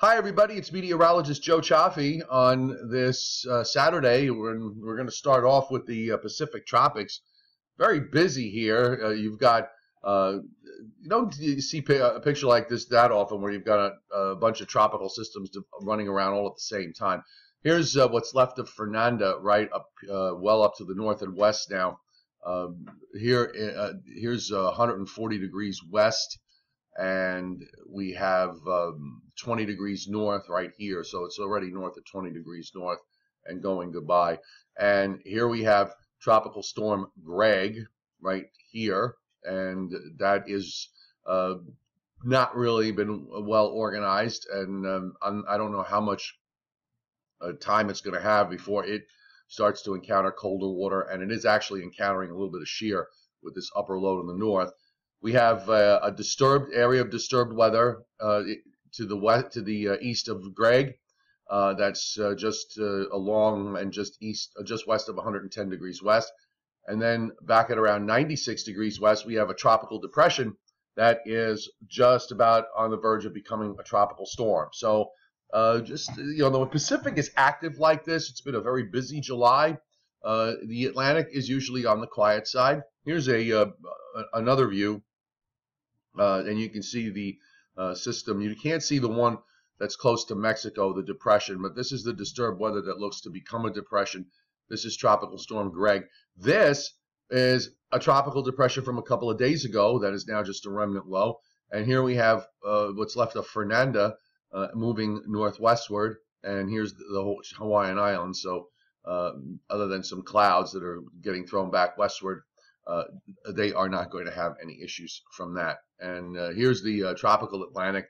Hi, everybody. It's meteorologist Joe Cioffi on this uh, Saturday. We're, we're going to start off with the uh, Pacific tropics. Very busy here. Uh, you've got, uh, you don't see a picture like this that often where you've got a, a bunch of tropical systems running around all at the same time. Here's uh, what's left of Fernanda, right up, uh, well up to the north and west now. Um, here, here's 140 degrees west and we have um, 20 degrees north right here. So it's already north of 20 degrees north and going goodbye. And here we have tropical storm Greg right here. And that is uh, not really been well organized. And um, I don't know how much uh, time it's going to have before it starts to encounter colder water. And it is actually encountering a little bit of shear with this upper low in the north. We have uh, a disturbed area of disturbed weather uh, to the west, to the uh, east of Greg. Uh, that's uh, just uh, along and just east, just west of 110 degrees west. And then back at around 96 degrees west, we have a tropical depression that is just about on the verge of becoming a tropical storm. So just you know, the Pacific is active like this. It's been a very busy July. the Atlantic is usually on the quiet side. Here's a another view uh, and you can see the uh, system. You can't see the one that's close to Mexico, the depression, but this is the disturbed weather that looks to become a depression. This is Tropical Storm Greg. This is a tropical depression from a couple of days ago that is now just a remnant low. And here we have uh, what's left of Fernanda uh, moving northwestward. And here's the, Hawaiian Islands. So uh, other than some clouds that are getting thrown back westward, uh, they are not going to have any issues from that. And uh, here's the uh, tropical Atlantic.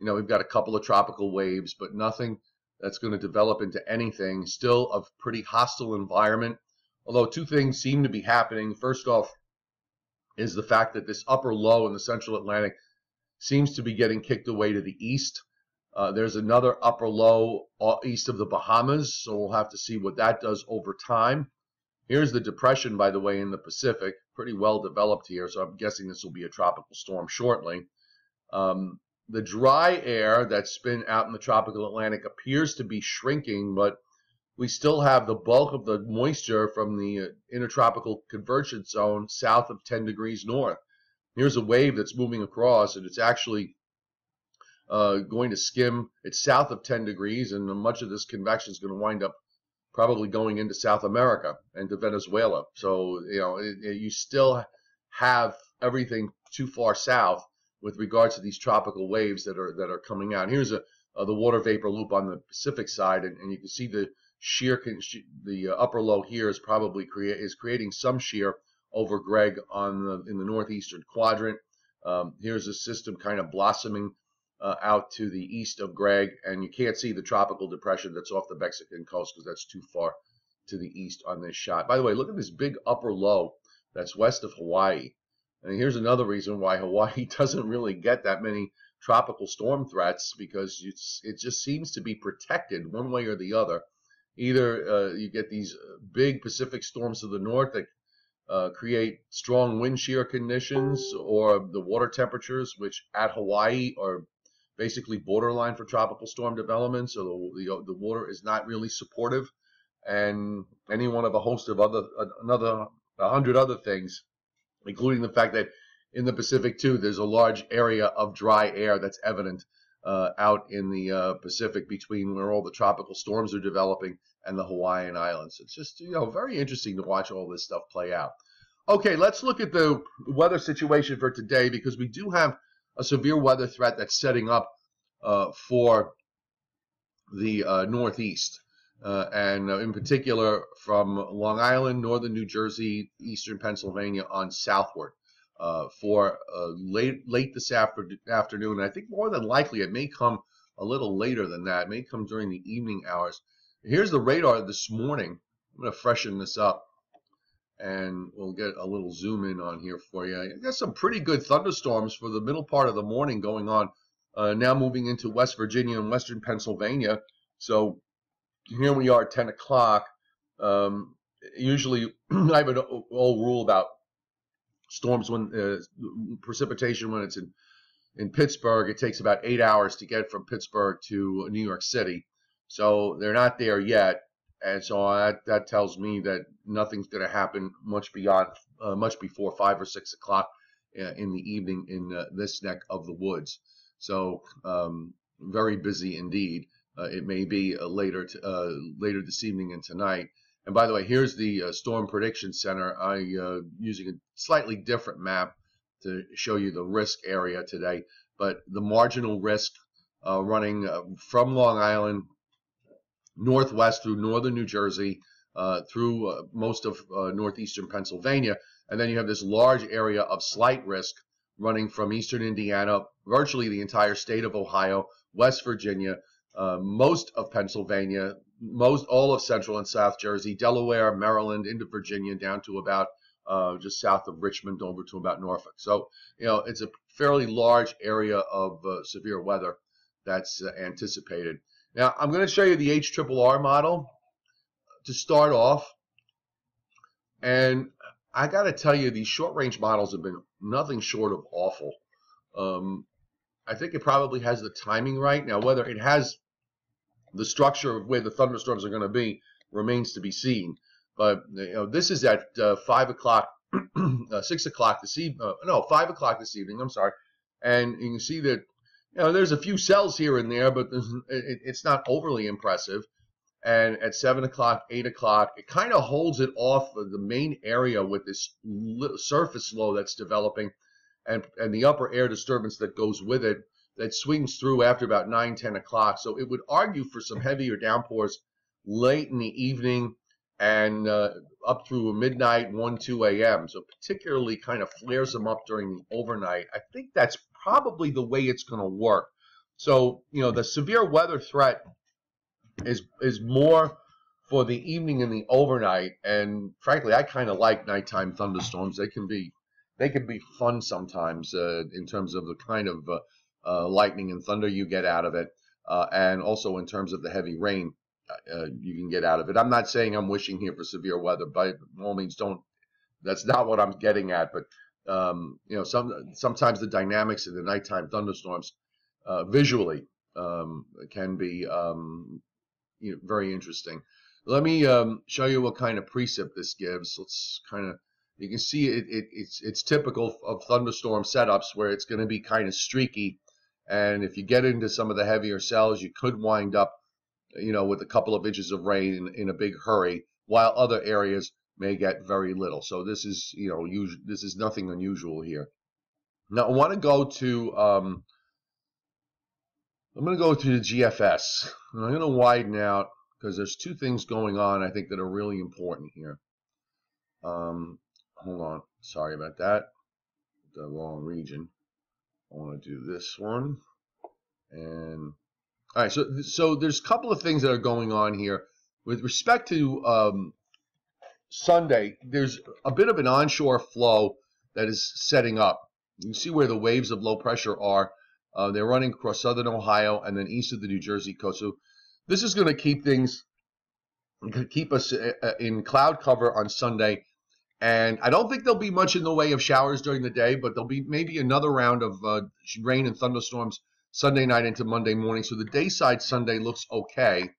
You know, we've got a couple of tropical waves, but nothing that's going to develop into anything. Still a pretty hostile environment. Although two things seem to be happening. First off, is the fact that this upper low in the central Atlantic seems to be getting kicked away to the east. Uh, there's another upper low east of the Bahamas, so we'll have to see what that does over time. Here's the depression, by the way, in the Pacific, pretty well developed here, so I'm guessing this will be a tropical storm shortly. Um, the dry air that's been out in the tropical Atlantic appears to be shrinking, but we still have the bulk of the moisture from the uh, intertropical convergence zone south of 10 degrees north. Here's a wave that's moving across, and it's actually uh, going to skim. It's south of 10 degrees, and much of this convection is going to wind up probably going into South America and to Venezuela. So, you know, it, it, you still have everything too far south with regards to these tropical waves that are that are coming out. Here's a, the water vapor loop on the Pacific side, and, and you can see the shear, can the uh, upper low here is probably create is creating some shear over Greg on the, in the northeastern quadrant. Um, here's a system kind of blossoming uh, out to the east of Greg, and you can't see the tropical depression that's off the Mexican coast because that's too far to the east on this shot. By the way, look at this big upper low that's west of Hawaii. And here's another reason why Hawaii doesn't really get that many tropical storm threats because it just seems to be protected one way or the other. Either uh, you get these big Pacific storms to the north that uh, create strong wind shear conditions or the water temperatures, which at Hawaii are basically borderline for tropical storm development. So the, the, the water is not really supportive. And any one of a host of other, another, a hundred other things, including the fact that in the Pacific too, there's a large area of dry air that's evident uh, out in the uh, Pacific between where all the tropical storms are developing and the Hawaiian Islands. It's just you know very interesting to watch all this stuff play out. Okay, let's look at the weather situation for today because we do have a severe weather threat that's setting up uh, for the uh, Northeast. Uh, and uh, in particular from Long Island, northern New Jersey, eastern Pennsylvania on southward uh, for uh, late late this after, afternoon. I think more than likely it may come a little later than that. It may come during the evening hours. Here's the radar this morning. I'm going to freshen this up and we'll get a little zoom in on here for you. I got some pretty good thunderstorms for the middle part of the morning going on. Uh, now moving into West Virginia and Western Pennsylvania. So here we are at 10 o'clock. Um, usually, I have an old rule about storms when uh, precipitation when it's in in Pittsburgh, it takes about eight hours to get from Pittsburgh to New York City. So they're not there yet, and so that that tells me that nothing's going to happen much beyond uh, much before five or six o'clock uh, in the evening in uh, this neck of the woods. So um, very busy indeed. Uh, it may be uh, later uh, later this evening and tonight. And by the way, here's the Storm Prediction Center. I using a slightly different map to show you the risk area today, but the marginal risk running from Long Island northwest through northern New Jersey, uh, through uh, most of uh, northeastern Pennsylvania. And then you have this large area of slight risk running from eastern Indiana, virtually the entire state of Ohio, West Virginia, uh, most of Pennsylvania, most all of central and south Jersey, Delaware, Maryland, into Virginia, down to about uh, just south of Richmond over to about Norfolk. So, you know, it's a fairly large area of uh, severe weather that's anticipated. Now, I'm going to show you the HRRR model to start off. And I got to tell you, these short range models have been nothing short of awful. Um, I think it probably has the timing right. Now, whether it has the structure of where the thunderstorms are going to be remains to be seen. But you know, this is at uh, 5 o'clock, uh, 6 o'clock this evening. Uh, no, 5 o'clock this evening. I'm sorry. And you can see that you know, there's a few cells here and there, but it, it's not overly impressive. And at seven o'clock, eight o'clock, it kind of holds it off of the main area with this surface low that's developing, and and the upper air disturbance that goes with it that swings through after about 9, 10 o'clock. So it would argue for some heavier downpours late in the evening and uh, up through midnight, 1, 2 a.m. So particularly kind of flares them up during the overnight. I think that's probably the way it's going to work. So, you know, the severe weather threat is is more for the evening and the overnight. And frankly, I kind of like nighttime thunderstorms. They can be they can be fun sometimes uh, in terms of the kind of uh, uh, lightning and thunder you get out of it, uh, and also in terms of the heavy rain uh, uh, you can get out of it. I'm not saying I'm wishing here for severe weather. By all means, don't. That's not what I'm getting at. But um, you know, some sometimes the dynamics of the nighttime thunderstorms uh, visually um, can be um, you know, very interesting. Let me um, show you what kind of precip this gives. Let's kind of you can see it, it, it's it's typical of thunderstorm setups where it's going to be kind of streaky, and if you get into some of the heavier cells, you could wind up, you know, with a couple of inches of rain in, in a big hurry, while other areas may get very little. So this is, you know, this is nothing unusual here. Now I want to go to, um, I'm going to go to the GFS. And I'm going to widen out because there's two things going on I think that are really important here. Um, hold on. Sorry about that. The wrong region. I want to do this one. And all right, so so there's a couple of things that are going on here with respect to um, Sunday, there's a bit of an onshore flow that is setting up. You see where the waves of low pressure are. Uh, they're running across southern Ohio and then east of the New Jersey coast. So this is going to keep things, keep us uh, uh, in cloud cover on Sunday. And I don't think there'll be much in the way of showers during the day, but there'll be maybe another round of uh, rain and thunderstorms Sunday night into Monday morning. So the day side Sunday looks okay.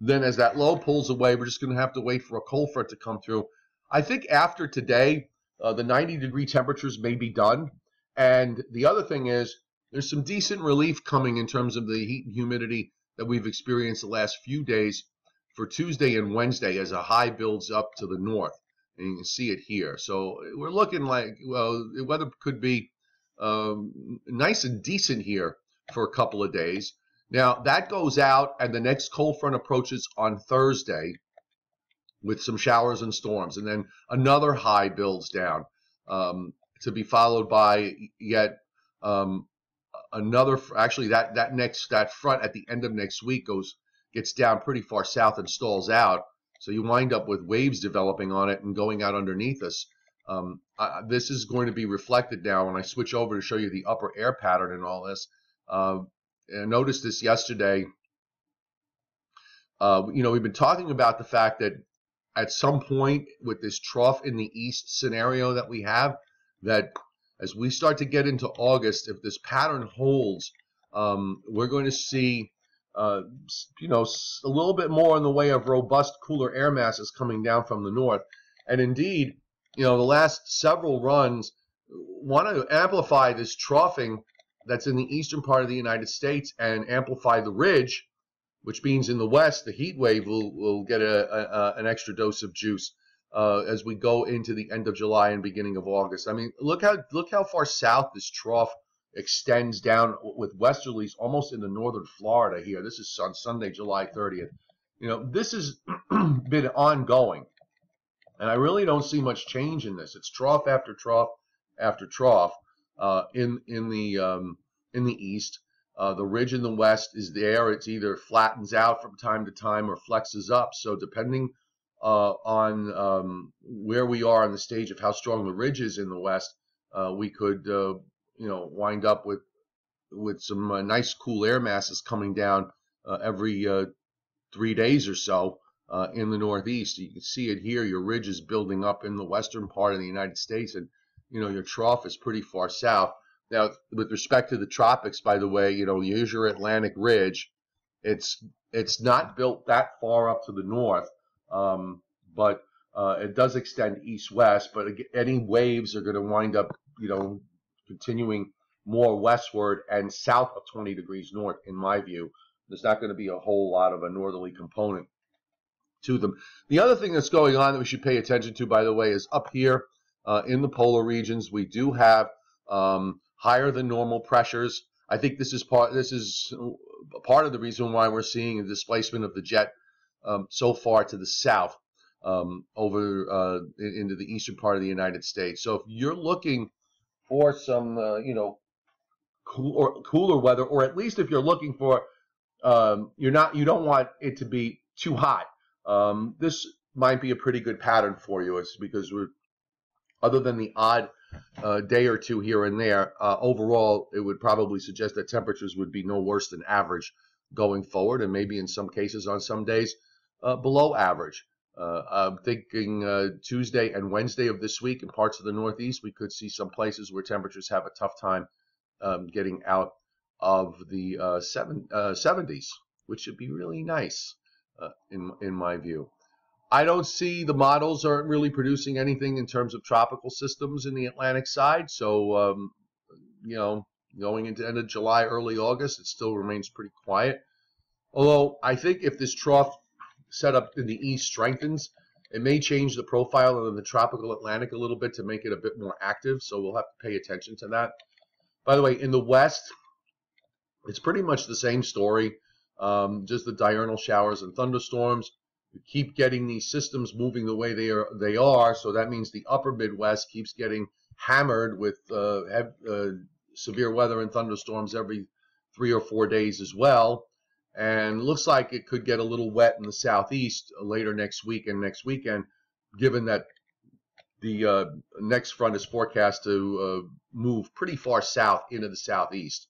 Then as that low pulls away, we're just going to have to wait for a cold front to come through. I think after today, uh, the 90 degree temperatures may be done. And the other thing is, there's some decent relief coming in terms of the heat and humidity that we've experienced the last few days for Tuesday and Wednesday as a high builds up to the north. And you can see it here. So we're looking like, well, the weather could be um, nice and decent here for a couple of days. Now that goes out, and the next cold front approaches on Thursday with some showers and storms, and then another high builds down um, to be followed by yet um, another. Actually, that that next that front at the end of next week goes gets down pretty far south and stalls out. So you wind up with waves developing on it and going out underneath us. Um, uh, this is going to be reflected now when I switch over to show you the upper air pattern and all this. Uh, I noticed this yesterday. Uh, you know, we've been talking about the fact that at some point with this trough in the east scenario that we have, that as we start to get into August, if this pattern holds, um, we're going to see, uh, you know, a little bit more in the way of robust, cooler air masses coming down from the north. And indeed, you know, the last several runs want to amplify this troughing that's in the eastern part of the United States and amplify the ridge, which means in the west, the heat wave will, will get a, a, an extra dose of juice uh, as we go into the end of July and beginning of August. I mean, look how look how far south this trough extends down with westerlies almost into northern Florida here. This is on Sunday, July 30th. You know, this has been ongoing. And I really don't see much change in this. It's trough after trough after trough uh, in in the um, in the east. Uh, the ridge in the west is there. It's either flattens out from time to time or flexes up. So depending uh, on um, where we are on the stage of how strong the ridge is in the west, uh, we could uh, you know wind up with with some nice cool air masses coming down every three days or so in the Northeast. You can see it here. Your ridge is building up in the western part of the United States, and you know your trough is pretty far south. Now, with respect to the tropics, by the way, you know here's your Atlantic ridge. It's it's not built that far up to the north, um, but uh, it does extend east-west. But any waves are going to wind up, you know, continuing more westward and south of 20 degrees north, in my view. There's not going to be a whole lot of a northerly component to them. The other thing that's going on that we should pay attention to, by the way, is up here uh, in the polar regions, we do have um, higher than normal pressures. I think this is part. This is part of the reason why we're seeing a displacement of the jet um, so far to the south um, over uh, into the eastern part of the United States. So if you're looking for some, uh, you know, cool or cooler weather, or at least if you're looking for, um, you're not, you don't want it to be too hot um, this might be a pretty good pattern for you. It's because we're, other than the odd uh, day or two here and there, uh, overall, it would probably suggest that temperatures would be no worse than average going forward, and maybe in some cases on some days uh, below average. Uh, I'm thinking uh, Tuesday and Wednesday of this week in parts of the Northeast, we could see some places where temperatures have a tough time um, getting out of the uh, seven, 70s, which would be really nice in in my view. I don't see the models aren't really producing anything in terms of tropical systems in the Atlantic side. So, um, you know, going into end of July, early August, it still remains pretty quiet. Although I think if this trough setup in the east strengthens, it may change the profile of the tropical Atlantic a little bit to make it a bit more active. So we'll have to pay attention to that. By the way, in the west, it's pretty much the same story um, just the diurnal showers and thunderstorms. You keep getting these systems moving the way they are, they are so that means the upper Midwest keeps getting hammered with uh, uh, severe weather and thunderstorms every three or four days as well. And looks like it could get a little wet in the southeast later next week and next weekend, given that the uh, next front is forecast to uh, move pretty far south into the southeast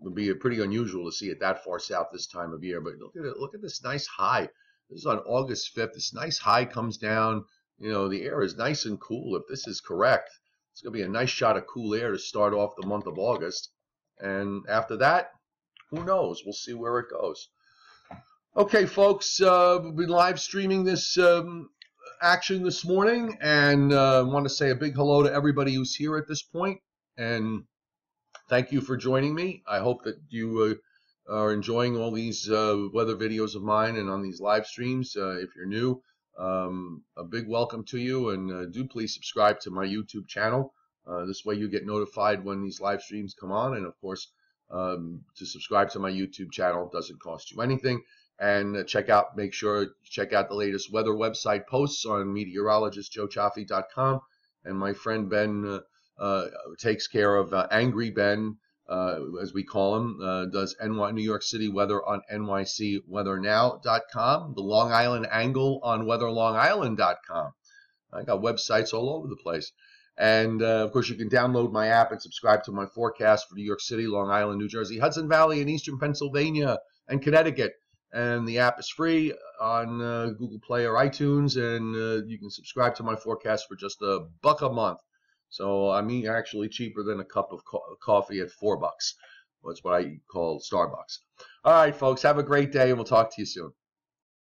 would be pretty unusual to see it that far south this time of year. But look at it. Look at this nice high. This is on August 5th. This nice high comes down. You know, the air is nice and cool. If this is correct, it's going to be a nice shot of cool air to start off the month of August. And after that, who knows? We'll see where it goes. Okay, folks, uh, we've been live streaming this um, action this morning, and uh, want to say a big hello to everybody who's here at this point. And thank you for joining me. I hope that you uh, are enjoying all these uh, weather videos of mine and on these live streams. Uh, if you're new, um, a big welcome to you, and uh, do please subscribe to my YouTube channel. Uh, this way you get notified when these live streams come on, and of course, um, to subscribe to my YouTube channel doesn't cost you anything. And uh, check out, make sure check out the latest weather website posts on meteorologistjoecioffi.com. And my friend Ben uh, takes care of uh, Angry Ben, uh, as we call him, does NY, New York City weather on nycweathernow.com, the Long Island Angle on weatherlongisland.com. I got websites all over the place. And uh, of course, you can download my app and subscribe to my forecast for New York City, Long Island, New Jersey, Hudson Valley, and Eastern Pennsylvania and Connecticut. And the app is free on uh, Google Play or iTunes, and uh, you can subscribe to my forecast for just a buck a month. So I mean, actually cheaper than a cup of co- coffee at four bucks. That's what I call Starbucks. All right, folks, have a great day, and we'll talk to you soon.